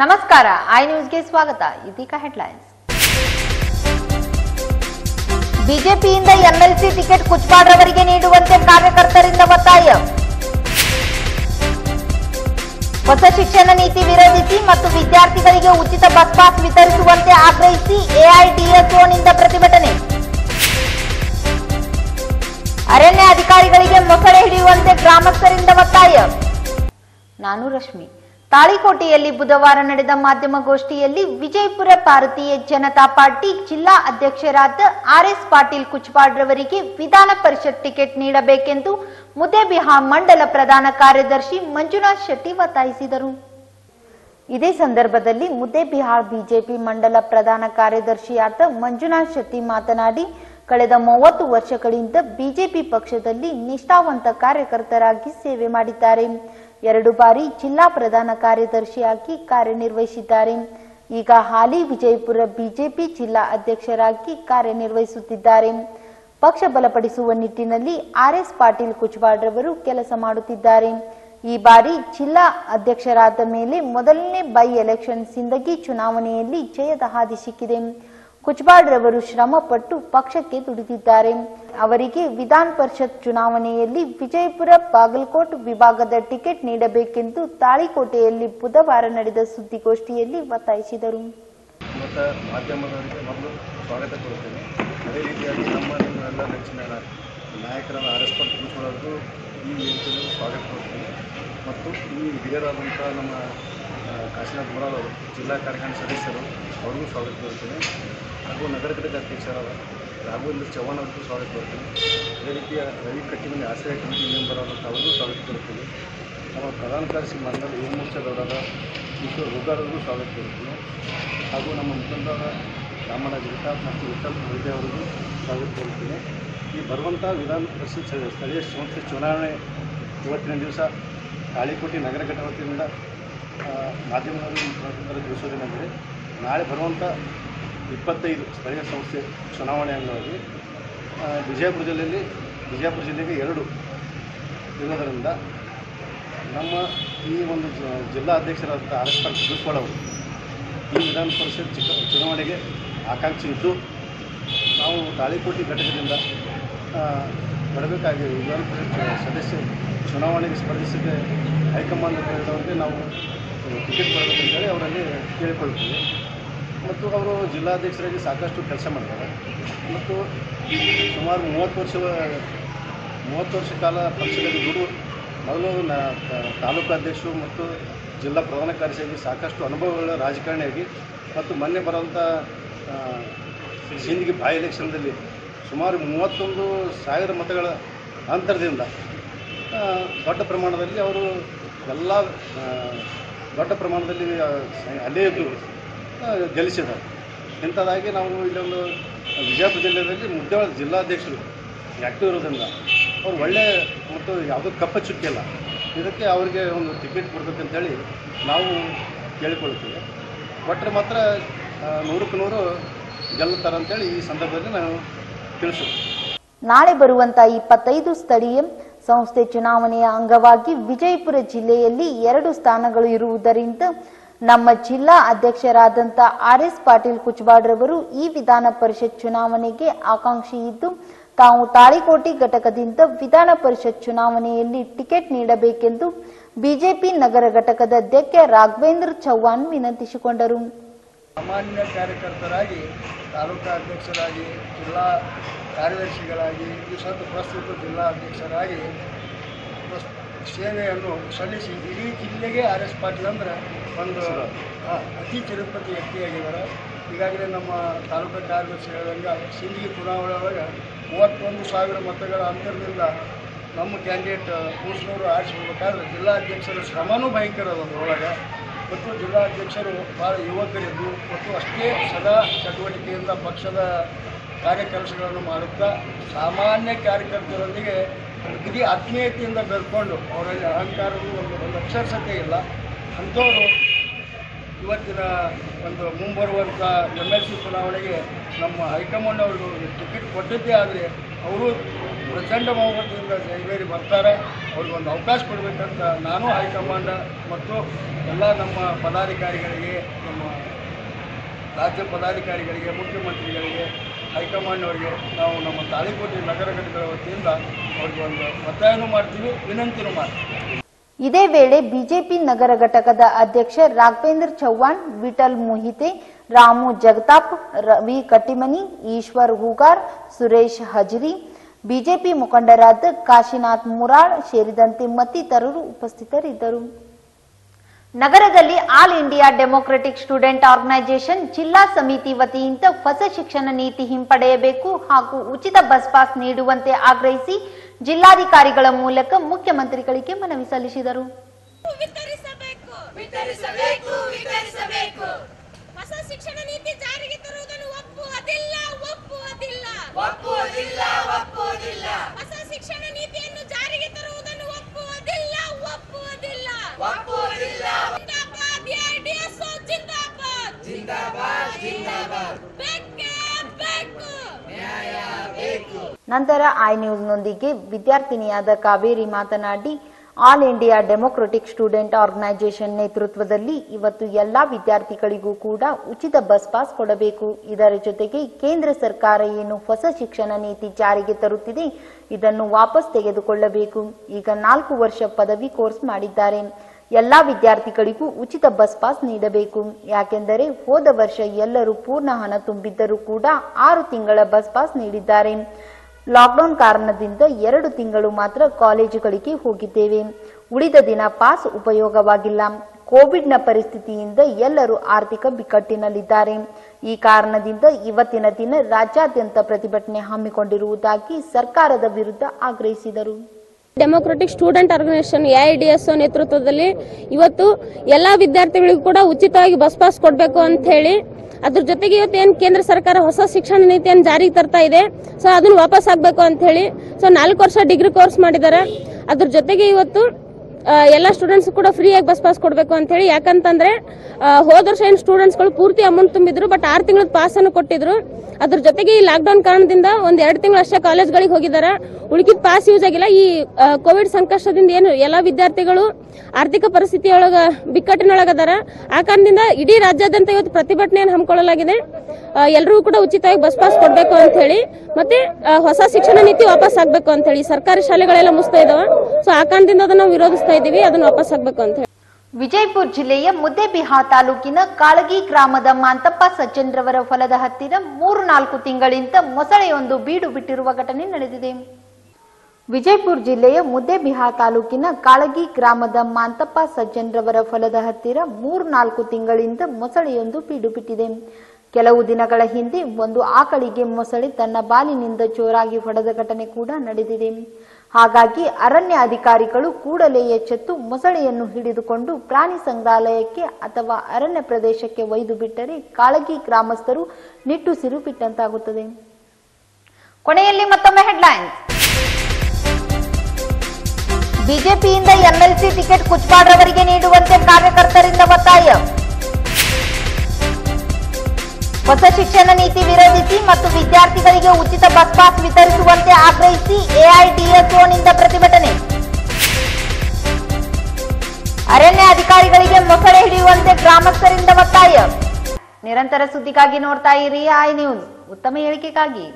ನಮಸ್ಕಾರ ಐ ನ್ಯೂಸ್ಗೆ ಸ್ವಾಗತ. ಇದೀಗ ಹೆಡ್ಲೈನ್ಸ್ ಬಿಜೆಪಿಯಿಂದ ಎಂಎಲ್ಸಿ ಟಿಕೆಟ್ ಕುಚ್ಪಾಡ್ರವರಿಗೆ ನೀಡುವಂತೆ ಕಾರ್ಯಕರ್ತರಿಂದ ಒತ್ತಾಯ. ಹೊಸ ಶಿಕ್ಷಣ ನೀತಿ ವಿರೋಧಿಸಿ ಮತ್ತು ವಿದ್ಯಾರ್ಥಿಗಳಿಗೆ ಉಚಿತ ಬಸ್ ಪಾಸ್ ವಿತರಿಸುವಂತೆ ಆಗ್ರಹಿಸಿ ಎಐಡಿಎಸ್ಒನಿಂದ ಪ್ರತಿಭಟನೆ. ಅರಣ್ಯ ಅಧಿಕಾರಿಗಳಿಗೆ ಮೊಸಳೆ ಹಿಡಿಯುವಂತೆ ಗ್ರಾಮಸ್ಥರಿಂದ ಒತ್ತಾಯ. ನಾನು ರಶ್ಮಿ. ತಾಳಿಕೋಟೆಯಲ್ಲಿ ಬುಧವಾರ ನಡೆದ ಮಾಧ್ಯಮಗೋಷ್ಠಿಯಲ್ಲಿ ವಿಜಯಪುರ ಭಾರತೀಯ ಜನತಾ ಪಾರ್ಟಿ ಜಿಲ್ಲಾ ಅಧ್ಯಕ್ಷರಾದ ಆರ್ ಎಸ್ ಪಾಟೀಲ್ ಕುಚ್ಪಾಡ್ರವರಿಗೆ ವಿಧಾನ ಪರಿಷತ್ ಟಿಕೆಟ್ ನೀಡಬೇಕೆಂದು ಮುದೇಬಿಹಾ ಮಂಡಲ ಪ್ರಧಾನ ಕಾರ್ಯದರ್ಶಿ ಮಂಜುನಾಥ್ ಶೆಟ್ಟಿ ಒತ್ತಾಯಿಸಿದರು. ಇದೇ ಸಂದರ್ಭದಲ್ಲಿ ಮುದ್ದೇಬಿಹಾರ್ ಬಿಜೆಪಿ ಮಂಡಲ ಪ್ರಧಾನ ಕಾರ್ಯದರ್ಶಿಯಾದ ಮಂಜುನಾಥ್ ಶೆಟ್ಟಿ ಮಾತನಾಡಿ, ಕಳೆದ ಮೂವತ್ತು ವರ್ಷಗಳಿಂದ ಬಿಜೆಪಿ ಪಕ್ಷದಲ್ಲಿ ನಿಷ್ಠಾವಂತ ಕಾರ್ಯಕರ್ತರಾಗಿ ಸೇವೆ ಮಾಡಿದ್ದಾರೆ. ಎರಡು ಬಾರಿ ಜಿಲ್ಲಾ ಪ್ರಧಾನ ಕಾರ್ಯದರ್ಶಿಯಾಗಿ ಕಾರ್ಯನಿರ್ವಹಿಸಿದ್ದಾರೆ. ಈಗ ಹಾಲಿ ವಿಜಯಪುರ ಬಿಜೆಪಿ ಜಿಲ್ಲಾ ಅಧ್ಯಕ್ಷರಾಗಿ ಕಾರ್ಯನಿರ್ವಹಿಸುತ್ತಿದ್ದಾರೆ. ಪಕ್ಷ ಬಲಪಡಿಸುವ ನಿಟ್ಟಿನಲ್ಲಿ ಆರ್ಎಸ್ ಪಾಟೀಲ್ ಕುಚ್ಬಾಡ್ರವರು ಕೆಲಸ ಮಾಡುತ್ತಿದ್ದಾರೆ. ಈ ಬಾರಿ ಜಿಲ್ಲಾ ಅಧ್ಯಕ್ಷರಾದ ಮೇಲೆ ಮೊದಲನೇ ಬೈ ಎಲೆಕ್ಷನ್ ಸಿಂದಗಿ ಚುನಾವಣೆಯಲ್ಲಿ ಜಯದ ಹಾದಿ ಸಿಕ್ಕಿದೆ. ಕುಚ್ಬಾಡ್ರವರು ಶ್ರಮ ಪಟ್ಟು ಪಕ್ಷಕ್ಕೆ ದುಡಿದಿದ್ದಾರೆ ಅವರಿಗೆ ವಿಧಾನ ಪರಿಷತ್ ಚುನಾವಣೆಯಲ್ಲಿ ವಿಜಯಪುರ ಬಾಗಲಕೋಟ್ ವಿಭಾಗದ ಟಿಕೆಟ್ ನೀಡಬೇಕೆಂದು ತಾಳಿಕೋಟೆಯಲ್ಲಿ ಬುಧವಾರ ನಡೆದ ಸುದ್ದಿಗೋಷ್ಠಿಯಲ್ಲಿ ಒತ್ತಾಯಿಸಿದರು. ಮತ್ತು ಈ ಹಿರಿಯರಾದಂಥ ನಮ್ಮ ಕಾಶಿನಾಥ್ ಮುರಾಲ್ ಅವರು, ಜಿಲ್ಲಾ ಕಾರ್ಯಕ್ರಮ ಸದಸ್ಯರು, ಅವ್ರಿಗೂ ಸ್ವಾಗತ ಕೊಡುತ್ತೇನೆ ಹಾಗೂ ನಗರ ಘಟಕ ಅಧ್ಯಕ್ಷರಾದ ರಾಘವೇಂದ್ರ ಚವ್ಹಾಣ್ ಅವರಿಗೂ ಸ್ವಾಗತ ಕೊಡುತ್ತೇನೆ ಅದೇ ರೀತಿಯ ರವಿ ಕಟ್ಟಿಮನಿ ಆಶ್ರಯ ಕಮಿಟಿ ಮೆಂಬರ್ ಆದಂಥ ಅವರಿಗೂ ಸ್ವಾಗತ ಕೊಡುತ್ತೇನೆ ನಮ್ಮ ಪ್ರಧಾನ ಕಾರ್ಯದರ್ಶಿ ಮಂಡಲ ಯುವ ಮೋರ್ಚಾದವರಾದ ಈಶ್ವರ್ ಹುಗಾರರಿಗೂ ಸ್ವಾಗತ ಕೊಡುತ್ತೇನೆ ಹಾಗೂ ನಮ್ಮ ಮುಖಂಡರಾದ ರಾಮಣ್ಣ ಜಗತಾಪ್ ಮತ್ತು ವಿಠಲ್ ವೈದ್ಯ ಅವರಿಗೂ ಸ್ವಾಗತ ಕೋರುತ್ತೇನೆ. ಈ ಬರುವಂಥ ವಿಧಾನ ಪರಿಷತ್ ಸ್ಥಳ- ಸ್ಥಳೀಯ ಸಂಸ್ಥೆ ಚುನಾವಣೆ ಇವತ್ತಿನ ದಿವಸ ತಾಳಿಕೋಟೆ ನಗರ ಘಟಕ ವತಿಯಿಂದ ಮಾಧ್ಯಮದವರು ತಿಳಿಸೋದೇನೆಂದರೆ, ನಾಳೆ ಬರುವಂಥ ಇಪ್ಪತ್ತೈದು ಸ್ಥಳೀಯ ಸಂಸ್ಥೆ ಚುನಾವಣೆ ಅಂಗವಾಗಿ ವಿಜಯಪುರ ಜಿಲ್ಲೆಯಲ್ಲಿ ವಿಜಯಪುರ ಜಿಲ್ಲೆಗೆ ಎರಡು ಇರೋದರಿಂದ ನಮ್ಮ ಈ ಒಂದು ಜಿಲ್ಲಾ ಅಧ್ಯಕ್ಷರಾದಂಥ ಆರ್ ಎಸ್ ಅವರು ಈ ವಿಧಾನ ಪರಿಷತ್ ಚಿಕ್ಕ ಚುನಾವಣೆಗೆ ಆಕಾಂಕ್ಷಿ ಇದ್ದು, ನಾವು ತಾಳಿಕೋಟಿ ಘಟಕದಿಂದ ಬರಬೇಕಾಗಿ ವಿಧಾನ ಪರಿಷತ್ ಸದಸ್ಯ ಚುನಾವಣೆಗೆ ಸ್ಪರ್ಧಿಸಿದ ಹೈಕಮಾಂಡ್ ಹೇಳಿದವರಿಗೆ ನಾವು ಟಿಕೆಟ್ ಬರಬೇಕಂತೇಳಿ ಅವರಲ್ಲಿ ಕೇಳಿಕೊಳ್ಳುತ್ತೇವೆ ಮತ್ತು ಅವರು ಜಿಲ್ಲಾಧ್ಯಕ್ಷರಾಗಿ ಸಾಕಷ್ಟು ಕೆಲಸ ಮಾಡಿದ್ದಾರೆ. ಮತ್ತು ಸುಮಾರು ಮೂವತ್ತು ವರ್ಷ ಮೂವತ್ತು ವರ್ಷ ಕಾಲ ಪಕ್ಷದಲ್ಲಿ ಗುರು ಮೊದಲು ನ ತಾಲೂಕು ಅಧ್ಯಕ್ಷರು ಮತ್ತು ಜಿಲ್ಲಾ ಪ್ರಧಾನ ಕಾರ್ಯದರ್ಶಿಯಾಗಿ ಸಾಕಷ್ಟು ಅನುಭವಗಳ ರಾಜಕಾರಣಿಯಾಗಿ ಮತ್ತು ಮೊನ್ನೆ ಬರುವಂಥ ಸಿಂದಗಿ ಬಾಯ್ ಎಲೆಕ್ಷನ್ದಲ್ಲಿ ಸುಮಾರು ಮೂವತ್ತೊಂದು ಸಾವಿರ ಮತಗಳ ಅಂತರದಿಂದ ದೊಡ್ಡ ಪ್ರಮಾಣದಲ್ಲಿ ಅವರು ಎಲ್ಲ ದೊಡ್ಡ ಪ್ರಮಾಣದಲ್ಲಿ ಅಲ್ಲೇ ಇದ್ದು ಆ, ಗೆಲ್ಲಿಸಿದ್ದಾರೆ ಇಂಥದ್ದಾಗಿ ನಾವು ಇಲ್ಲೊಂದು ವಿಜಯಪುರ ಜಿಲ್ಲೆಯಲ್ಲಿ ಮುದ್ದೆಯೊಳಗೆ ಜಿಲ್ಲಾಧ್ಯಕ್ಷರು ಆ್ಯಕ್ಟಿವ್ ಇರೋದ್ರಿಂದ ಅವ್ರು ಒಳ್ಳೆ ಮತ್ತು ಯಾವುದೂ ಕಪ್ಪ ಚುಕ್ಕಿಲ್ಲ. ಇದಕ್ಕೆ ಅವರಿಗೆ ಒಂದು ಟಿಕೆಟ್ ಕೊಡ್ಬೇಕಂತೇಳಿ ನಾವು ಕೇಳಿಕೊಳ್ಳುತ್ತೇವೆ. ಕೊಟ್ಟರೆ ಮಾತ್ರ ನೂರಕ್ಕೆ ನೂರು ಗೆಲ್ಲುತ್ತಾರೆ ಅಂತೇಳಿ ಈ ಸಂದರ್ಭದಲ್ಲಿ ನಾವು ತಿಳಿಸುತ್ತೇವೆ. ನಾಳೆ ಬರುವಂತ ಇಪ್ಪತ್ತೈದು ಸ್ಥಳೀಯ ಸಂಸ್ಥೆ ಚುನಾವಣೆಯ ಅಂಗವಾಗಿ ವಿಜಯಪುರ ಜಿಲ್ಲೆಯಲ್ಲಿ ಎರಡು ಸ್ಥಾನಗಳು ಇರುವುದರಿಂದ ನಮ್ಮ ಜಿಲ್ಲಾ ಅಧ್ಯಕ್ಷರಾದಂಥ ಆರ್ ಎಸ್ ಪಾಟೀಲ್ ಕುಚ್ಬಾಡ್ರವರು ಈ ವಿಧಾನ ಪರಿಷತ್ ಚುನಾವಣೆಗೆ ಆಕಾಂಕ್ಷಿ ಇದ್ದು, ತಾವು ತಾಳಿಕೋಟಿ ಘಟಕದಿಂದ ವಿಧಾನ ಪರಿಷತ್ ಚುನಾವಣೆಯಲ್ಲಿ ಟಿಕೆಟ್ ನೀಡಬೇಕೆಂದು ಬಿಜೆಪಿ ನಗರ ಘಟಕದ ಅಧ್ಯಕ್ಷ ರಾಘವೇಂದ್ರ ಚೌಹಾಣ್ ವಿನಂತಿಸಿಕೊಂಡರು. ಸಾಮಾನ್ಯ ಕಾರ್ಯಕರ್ತರಾಗಿ, ತಾಲೂಕಾ ಅಧ್ಯಕ್ಷರಾಗಿ, ಜಿಲ್ಲಾ ಕಾರ್ಯದರ್ಶಿಗಳಾಗಿ, ಈ ಸತ್ತು ಪ್ರಸ್ತುತ ಜಿಲ್ಲಾ ಅಧ್ಯಕ್ಷರಾಗಿ ಸೇವೆಯನ್ನು ಸಲ್ಲಿಸಿ ಇಡೀ ಜಿಲ್ಲೆಗೆ ಆರ್ ಎಸ್ ಪಾಟೀಲ್ ಅಂದ್ರೆ ಒಂದು ಅತಿ ಚಿರಪತಿ ವ್ಯಕ್ತಿಯಾಗಿದ್ದಾರೆ. ಈಗಾಗಲೇ ನಮ್ಮ ತಾಲೂಕು ಕಾರ್ಯದರ್ಶಿ ಹೇಳಿದಂಗೆ ಸಿಂದಗಿ ಚುನಾವಣೆ ಒಳಗೆ ಮೂವತ್ತೊಂದು ಸಾವಿರ ಮತಗಳ ಅಂತರದಿಂದ ನಮ್ಮ ಕ್ಯಾಂಡಿಡೇಟ್ ಕೂಸನೂರು ಆರಿಸ್ಬೇಕಾದ್ರೆ ಜಿಲ್ಲಾಧ್ಯಕ್ಷರ ಶ್ರಮನೂ ಭಯಂಕರ ಅದರೊಳಗೆ. ಮತ್ತು ಜಿಲ್ಲಾಧ್ಯಕ್ಷರು ಭಾಳ ಯುವಕರಿದ್ದು ಮತ್ತು ಅಷ್ಟೇ ಸದಾ ಚಟುವಟಿಕೆಯಿಂದ ಪಕ್ಷದ ಕಾರ್ಯಕೆಲಸಗಳನ್ನು ಮಾಡುತ್ತಾ ಸಾಮಾನ್ಯ ಕಾರ್ಯಕರ್ತರೊಂದಿಗೆ ಇಡೀ ಆತ್ಮೀಯತೆಯಿಂದ ಬೆಳ್ಕೊಂಡು ಅವರಲ್ಲಿ ಅಹಂಕಾರವೂ ಒಂದು ಒಂದು ಅಕ್ಷರಸತೆ ಇಲ್ಲ. ಅಂಥವರು ಇವತ್ತಿನ ಒಂದು ಮುಂಬರುವಂಥ ಎಂ ಎಲ್ ಸಿ ಚುನಾವಣೆಗೆ ನಮ್ಮ ಹೈಕಮಾಂಡ್ ಅವರು ಟಿಕೆಟ್ ಕೊಟ್ಟಿದ್ದೇ ಆದರೆ ಅವರು ಪ್ರಚಂಡ ಬಹುಮತದಿಂದ ಜೈವೇರಿ ಬರ್ತಾರೆ. ಅವ್ರಿಗೊಂದು ಅವಕಾಶ ಕೊಡಬೇಕಂತ ನಾನು ಹೈಕಮಾಂಡ್ ಮತ್ತು ಎಲ್ಲ ನಮ್ಮ ಪದಾಧಿಕಾರಿಗಳಿಗೆ, ನಮ್ಮ ರಾಜ್ಯ ಪದಾಧಿಕಾರಿಗಳಿಗೆ, ಮುಖ್ಯಮಂತ್ರಿಗಳಿಗೆ ಹೈಕಮಾಂಡ್ನವರಿಗೆ ನಾವು ನಮ್ಮ ತಾಳಿಕೋಟೆ ನಗರ ಘಟಕದ ವತಿಯಿಂದ ಅವರಿಗೆ ಒಂದು ಒತ್ತಾಯನೂ ಮಾಡ್ತೀವಿ, ವಿನಂತಿನೂ ಮಾಡ್ತೀವಿ. ಇದೇ ವೇಳೆ ಬಿಜೆಪಿ ನಗರ ಘಟಕದ ಅಧ್ಯಕ್ಷ ರಾಘವೇಂದ್ರ ಚೌಹಾಣ್, ವಿಠಲ್ ಮೊಹಿತೆ, ರಾಮು ಜಗತಾಪ್, ರವಿ ಕಟ್ಟಿಮನಿ, ಈಶ್ವರ್ ಹೂಗಾರ್, ಸುರೇಶ್ ಹಜರಿ, ಬಿಜೆಪಿ ಮುಖಂಡರಾದ ಕಾಶಿನಾಥ್ ಮುರಾಳ್ ಸೇರಿದಂತೆ ಮತ್ತಿತರರು ಉಪಸ್ಥಿತರಿದ್ದರು. ನಗರದಲ್ಲಿ all India democratic student organisation ಜಿಲ್ಲಾ ಸಮಿತಿ ವತಿಯಿಂದ ಹೊಸ ಶಿಕ್ಷಣ ನೀತಿ ಹಿಂಪಡೆಯಬೇಕು ಹಾಗೂ ಉಚಿತ ಬಸ್ ಪಾಸ್ ನೀಡುವಂತೆ ಆಗ್ರಹಿಸಿ ಜಿಲ್ಲಾಧಿಕಾರಿಗಳ ಮೂಲಕ ಮುಖ್ಯಮಂತ್ರಿಗಳಿಗೆ ಮನವಿ ಸಲ್ಲಿಸಿದರು. ವಿತರಿಸಬೇಕು ವಿತರಿಸಬೇಕು ವಿತರಿಸಬೇಕು. ಹೊಸ ಶಿಕ್ಷಣ ನೀತಿ ಜಾರಿಗೆ ತರುವುದನ್ನು ಒಪ್ಪುವುದಿಲ್ಲ ಒಪ್ಪುವುದಿಲ್ಲ. ಒಪ್ಪುವುದಿಲ್ಲ ಒಪ್ಪುವುದಿಲ್ಲ. ಹೊಸ ಶಿಕ್ಷಣ ನೀತಿಯನ್ನು ಜಾರಿಗೆ ತರುವುದನ್ನು ಒಪ್ಪುವುದಿಲ್ಲ ಒಪ್ಪುವುದಿಲ್ಲ. ನಂತರ ಐ ನ್ಯೂಸ್ನೊಂದಿಗೆ ವಿದ್ಯಾರ್ಥಿನಿಯಾದ ಕಾವೇರಿ ಮಾತನಾಡಿ, all India democratic student organisation ನೇತೃತ್ವದಲ್ಲಿ ಇವತ್ತು ಎಲ್ಲಾ ವಿದ್ಯಾರ್ಥಿಗಳಿಗೂ ಕೂಡ ಉಚಿತ ಬಸ್ ಪಾಸ್ ಕೊಡಬೇಕು. ಇದರ ಜೊತೆಗೆ ಕೇಂದ್ರ ಸರ್ಕಾರ ಏನು ಹೊಸ ಶಿಕ್ಷಣ ನೀತಿ ಜಾರಿಗೆ ತರುತ್ತಿದೆ, ಇದನ್ನು ವಾಪಸ್ ತೆಗೆದುಕೊಳ್ಳಬೇಕು. ಈಗ ನಾಲ್ಕು ವರ್ಷ ಪದವಿ ಕೋರ್ಸ್ ಮಾಡಿದ್ದಾರೆ. ಎಲ್ಲಾ ವಿದ್ಯಾರ್ಥಿಗಳಿಗೂ ಉಚಿತ ಬಸ್ ಪಾಸ್ ನೀಡಬೇಕು. ಯಾಕೆಂದರೆ ಹೋದ ವರ್ಷ ಎಲ್ಲರೂ ಪೂರ್ಣ ಹಣ ತುಂಬಿದ್ದರೂ ಕೂಡ ಆರು ತಿಂಗಳ ಬಸ್ ಪಾಸ್ ನೀಡಿದ್ದಾರೆ. ಲಾಕ್ಡೌನ್ ಕಾರಣದಿಂದ ಎರಡು ತಿಂಗಳು ಮಾತ್ರ ಕಾಲೇಜುಗಳಿಗೆ ಹೋಗಿದ್ದೇವೆ. ಉಳಿದ ದಿನ ಪಾಸ್ ಉಪಯೋಗವಾಗಿಲ್ಲ. ಕೋವಿಡ್ನ ಪರಿಸ್ಥಿತಿಯಿಂದ ಎಲ್ಲರೂ ಆರ್ಥಿಕ ಬಿಕ್ಕಟ್ಟಿನಲ್ಲಿದ್ದಾರೆ. ಈ ಕಾರಣದಿಂದ ಇವತ್ತಿನ ದಿನ ರಾಜ್ಯಾದ್ಯಂತ ಪ್ರತಿಭಟನೆ ಹಮ್ಮಿಕೊಂಡಿರುವುದಾಗಿ ಸರ್ಕಾರದ ವಿರುದ್ಧ ಆಗ್ರಹಿಸಿದರು. ಡೆಮೊಕ್ರೆಟಿಕ್ ಸ್ಟೂಡೆಂಟ್ ಆರ್ಗನೈಸೇಷನ್ ಎಐಡಿಎಸ್ಒ ನೇತೃತ್ವದಲ್ಲಿ ಇವತ್ತು ಎಲ್ಲಾ ವಿದ್ಯಾರ್ಥಿಗಳಿಗೂ ಕೂಡ ಉಚಿತವಾಗಿ ಬಸ್ ಪಾಸ್ ಕೊಡಬೇಕು ಅಂತ ಹೇಳಿ ಅದ್ರ ಜೊತೆಗೆ ಇವತ್ತು ಏನು ಕೇಂದ್ರ ಸರ್ಕಾರ ಹೊಸ ಶಿಕ್ಷಣ ನೀತಿಯನ್ನು ಜಾರಿಗೆ ತರ್ತಾ ಇದೆ, ಸೊ ಅದನ್ನ ವಾಪಸ್ ಆಗಬೇಕು ಅಂತ ಹೇಳಿ, ಸೊ ನಾಲ್ಕು ವರ್ಷ ಡಿಗ್ರಿ ಕೋರ್ಸ್ ಮಾಡಿದ್ದಾರೆ. ಅದ್ರ ಜೊತೆಗೆ ಇವತ್ತು ಎಲ್ಲ ಸ್ಟೂಡೆಂಟ್ಸ್ ಕೂಡ ಫ್ರೀ ಆಗಿ ಬಸ್ ಪಾಸ್ ಕೊಡಬೇಕು ಅಂತ ಹೇಳಿ. ಯಾಕಂತಂದ್ರೆ ಹೋದ ವರ್ಷ ಏನು ಸ್ಟೂಡೆಂಟ್ಸ್ಗಳು ಪೂರ್ತಿ ಅಮೌಂಟ್ ತುಂಬಿದ್ರು ಬಟ್ ಆರು ತಿಂಗಳ ಪಾಸ್ ಅನ್ನು ಕೊಟ್ಟಿದ್ರು. ಅದ್ರ ಜೊತೆಗೆ ಈ ಲಾಕ್ಡೌನ್ ಕಾರಣದಿಂದ ಒಂದ್ ಎರಡು ತಿಂಗಳು ಅಷ್ಟೇ ಕಾಲೇಜ್ಗಳಿಗೆ ಹೋಗಿದ್ದಾರೆ ಉಳಿಕಿದ ಪಾಸ್ ಯೂಸ್ ಆಗಿಲ್ಲ. ಈ ಕೋವಿಡ್ ಸಂಕಷ್ಟದಿಂದ ಏನು, ಎಲ್ಲಾ ವಿದ್ಯಾರ್ಥಿಗಳು ಆರ್ಥಿಕ ಪರಿಸ್ಥಿತಿಯೊಳಗ, ಬಿಕ್ಕಟ್ಟಿನೊಳಗದಾರ. ಆ ಕಾರಣದಿಂದ ಇಡೀ ರಾಜ್ಯಾದ್ಯಂತ ಇವತ್ತು ಪ್ರತಿಭಟನೆಯನ್ನು ಹಮ್ಮಿಕೊಳ್ಳಲಾಗಿದೆ. ಎಲ್ಲರೂ ಕೂಡ ಉಚಿತವಾಗಿ ಬಸ್ ಪಾಸ್ ಕೊಡಬೇಕು ಅಂತ ಹೇಳಿ. ಮತ್ತೆ ಹೊಸ ಶಿಕ್ಷಣ ನೀತಿ ವಾಪಸ್ ಆಗ್ಬೇಕು ಅಂತ ಹೇಳಿ. ಸರ್ಕಾರಿ ಶಾಲೆಗಳೆಲ್ಲ ಮುಸ್ತಾ ಇದಾವ. ಸೊ ಆ ಕಾರಣದಿಂದ ಅದನ್ನ ವಿರೋಧಿಸ್ತಾ ಇದೀವಿ ಅದನ್ನ ವಾಪಸ್ ಆಗ್ಬೇಕು ಅಂತ ಹೇಳಿ. ವಿಜಯಪುರ ಜಿಲ್ಲೆಯ ಮುದ್ದೇಬಿಹಾ ತಾಲೂಕಿನ ಕಾಳಗಿ ಗ್ರಾಮದ ಮಾಂತಪ್ಪ ಸಜ್ಜನ್ರವರ ಹೊಲದ ಹತ್ತಿರ ಮೂರು ನಾಲ್ಕು ತಿಂಗಳಿಂದ ಮೊಸಳೆಯೊಂದು ಬೀಡು ಬಿಟ್ಟಿರುವ ಘಟನೆ ನಡೆದಿದೆ. ವಿಜಯಪುರ ಜಿಲ್ಲೆಯ ಮುದ್ದೇಬಿಹಾ ತಾಲೂಕಿನ ಕಾಳಗಿ ಗ್ರಾಮದ ಮಾಂತಪ್ಪ ಸಜ್ಜನ್ರವರ ಹೊಲದ ಹತ್ತಿರ ಮೂರು ನಾಲ್ಕು ತಿಂಗಳಿಂದ ಮೊಸಳೆಯೊಂದು ಬೀಡು ಬಿಟ್ಟಿದೆ. ಕೆಲವು ದಿನಗಳ ಹಿಂದೆ ಒಂದು ಆಕಳಿಗೆ ಮೊಸಳೆ ತನ್ನ ಬಾಲಿನಿಂದ ಜೋರಾಗಿ ಹೊಡೆದ ಘಟನೆ ಕೂಡ ನಡೆದಿದೆ. ಹಾಗಾಗಿ ಅರಣ್ಯ ಅಧಿಕಾರಿಗಳು ಕೂಡಲೇ ಎಚ್ಚೆತ್ತು ಮೊಸಳೆಯನ್ನು ಹಿಡಿದುಕೊಂಡು ಪ್ರಾಣಿ ಸಂಗ್ರಹಾಲಯಕ್ಕೆ ಅಥವಾ ಅರಣ್ಯ ಪ್ರದೇಶಕ್ಕೆ ಒಯ್ದು ಬಿಟ್ಟರೆ ಕಾಳಗಿ ಗ್ರಾಮಸ್ಥರು ನಿಟ್ಟುಸಿರು ಬಿಟ್ಟಂತಾಗುತ್ತದೆ ಕೊನೆಯಲ್ಲಿ ಮತ್ತೊಮ್ಮೆ ಹೆಡ್ಲೈನ್ಸ್. ಬಿಜೆಪಿಯಿಂದ ಎಂಎಲ್ಸಿ ಟಿಕೆಟ್ ಕುಚ್ಪಾಡ್ರವರಿಗೆ ನೀಡುವಂತೆ ಕಾರ್ಯಕರ್ತರಿಂದ ಒತ್ತಾಯ. ಹೊಸ ಶಿಕ್ಷಣ ನೀತಿ ವಿರೋಧಿಸಿ ಮತ್ತು ವಿದ್ಯಾರ್ಥಿಗಳಿಗೆ ಉಚಿತ ಬಸ್ ಪಾಸ್ ವಿತರಿಸುವಂತೆ ಆಗ್ರಹಿಸಿ ಎಐಡಿಎಸ್ಒನಿಂದ ಪ್ರತಿಭಟನೆ. ಅರಣ್ಯ ಅಧಿಕಾರಿಗಳಿಗೆ ಮೊಸಳೆ ಹಿಡಿಯುವಂತೆ ಗ್ರಾಮಸ್ಥರಿಂದ ಒತ್ತಾಯ. ನಿರಂತರ ಸುದ್ದಿಗಾಗಿ ನೋಡ್ತಾ ಇರಿ, ಐ ನ್ಯೂಸ್. ಉತ್ತಮ ಹೇಳಿಕೆಗಾಗಿ.